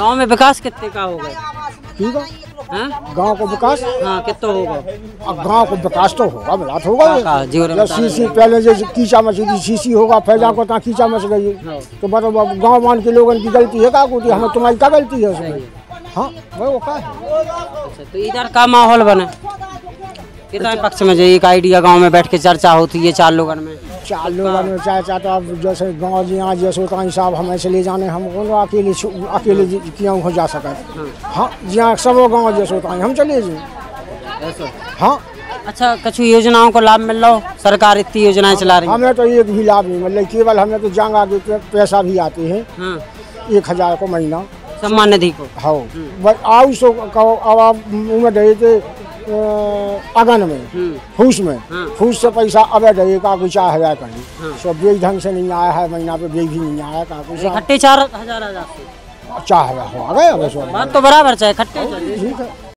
गाँव में विकास कितने का होगा ठीक है। हाँ? गाँव को विकास? हाँ कितना होगा अब गाँव को विकास तो होगा बिलात होगा। हाँ, जब सीसी पहले जैसे कीचा मछली सीसी होगा फैजा को कीचा मच गई हाँ। तो मतलब गाँव मान के लोगों की गलती है का कोई हमें तुम्हारी क्या गलती है उसमें? हाँ। वो का है। अच्छा तो इधर का माहौल बने। कितना पक्ष में जो एक आइडिया गाँव में बैठ के चर्चा होती है चार लोगों में? चार लोगों में चाहे चाहते अब जैसे गाँव जी यहाँ जैसे है साहब हमें से ले जाने हम कौन अकेले अकेले जी- क्यों हो जा सके? हाँ जहाँ सब गाँव जैसे होता हम चले ऐसा? हाँ। अच्छा कुछ योजनाओं को लाभ मिल रहा हो? सरकार इतनी योजनाएँ चला रही है। हमें तो एक भी लाभ नहीं मतलब केवल हमें तो जांगा के पैसा भी आते हैं। हाँ। एक हज़ार को महीना। सम्मान निधि को? हाँ। बस आओ सो अब आप उमें गए थे अ, अगन में हम्म। फूस में। हाँ। फूस से पैसा अब गए का कुछ चार हज़ार हाँ। कहीं सब बेच ढंग से नहीं आया है महीना पे बेच भी नहीं आया का कुछ चार हज़ार चार हज़ार हो आ गए बात तो बराबर चाहे ठीक है।